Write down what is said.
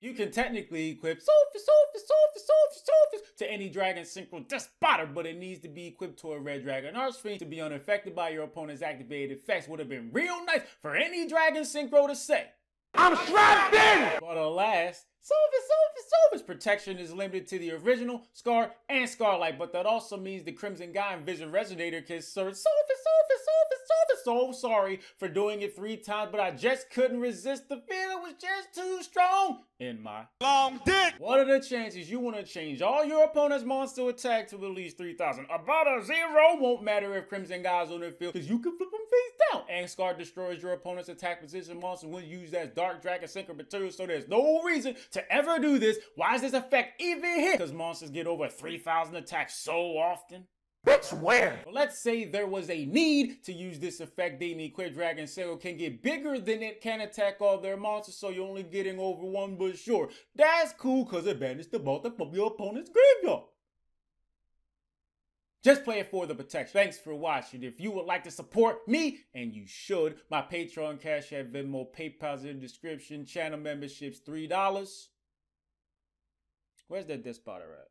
You can technically equip Sophie, Sophie, Sophie, Sophie, Sophie to any dragon synchro Dis Pater, but it needs to be equipped to a red dragon Archfiend to be unaffected by your opponent's activated effects. Would have been real nice for any dragon synchro to say. I'm strapped in! But alas, Sophie, Sophie, Sophie's protection is limited to the original, Scar, and Scarlight, but that also means the Crimson Gaia and Vision Resonator can Sophie, Sophie, Sophie, Sophie. So sorry for doing it three times, but I just couldn't resist. The feeling was just too strong in my long dick. What are the chances you want to change all your opponent's monster attack to at least 3,000? About a zero. Won't matter if Crimson Gaia's on the field, because you can flip them face down. And Scar destroys your opponent's attack position monster when used as Dark Dragon Synchro material, so there's no reason to ever do this. Why is this effect even here? Because monsters get over 3,000 attacks so often. Bitch, where? But let's say there was a need to use this effect, then Equip Dragon Sail can get bigger than it can attack all their monsters, so you're only getting over one, but sure, that's cool because it banishes the bolter from your opponent's graveyard. Just play it for the protection. Thanks for watching. If you would like to support me, and you should, my Patreon, Cash App, Venmo, PayPal's in the description. Channel memberships $3. Where's that Dis Pater at?